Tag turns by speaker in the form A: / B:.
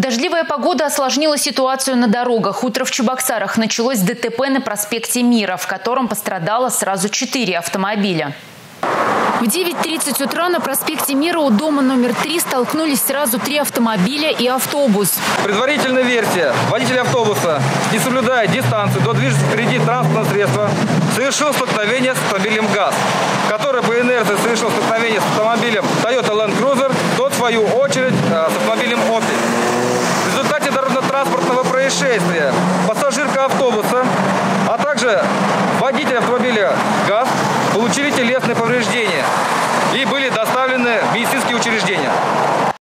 A: Дождливая погода осложнила ситуацию на дорогах. Утро в Чебоксарах началось ДТП на проспекте Мира, в котором пострадало сразу четыре автомобиля. В 9.30 утра на проспекте Мира у дома номер 3 столкнулись сразу три автомобиля и автобус.
B: Предварительная версия. Водитель автобуса, не соблюдая дистанцию до движущегося впереди транспортного средства, совершил столкновение с автомобилем ГАЗ, который по инерции совершил столкновение с автомобилем Toyota Land Cruiser, тот в свою очередь э, с автомобилем происшествия пассажирка автобуса, а также водитель автомобиля ГАЗ получили телесные повреждения и были доставлены в медицинские учреждения.